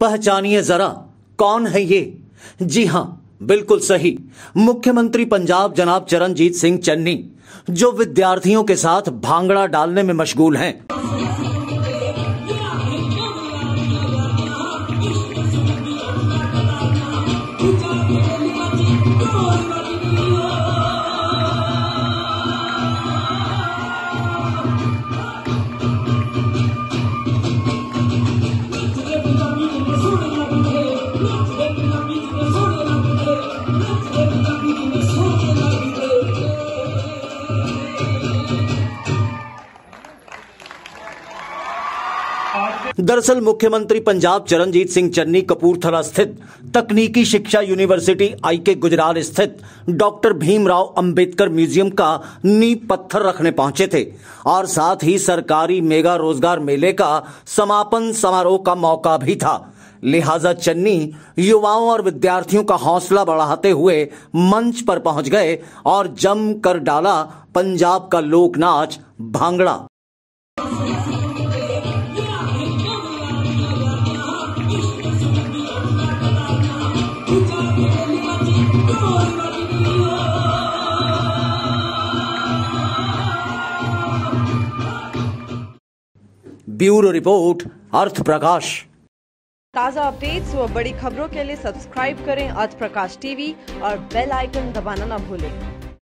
पहचानिए जरा, कौन है ये? जी हाँ, बिल्कुल सही। मुख्यमंत्री पंजाब जनाब चरणजीत सिंह चन्नी, जो विद्यार्थियों के साथ भांगड़ा डालने में मशगूल हैं। दरअसल मुख्यमंत्री पंजाब चरणजीत सिंह चन्नी कपूरथला स्थित तकनीकी शिक्षा यूनिवर्सिटी आई के गुजराल स्थित डॉक्टर भीमराव अंबेडकर म्यूज़ियम का नींव पत्थर रखने पहुँचे थे और साथ ही सरकारी मेगा रोज़गार मेले का समापन समारोह का मौका भी था। लिहाजा चन्नी युवाओं और विद्यार्थियों का हौसला बढ़ाते हुए मंच पर पहुँच गए और जम कर डाला पंजाब का लोक नाच bhangra. Bureau report, Arth Prakash. ताज़ा अपडेट्स और बड़ी खबरों के लिए सब्सक्राइब करें अर्थ प्रकाश टीवी और बेल आइकन दबाना न भूलें।